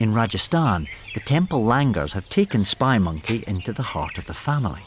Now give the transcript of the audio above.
In Rajasthan, the temple langurs have taken Spy Monkey into the heart of the family.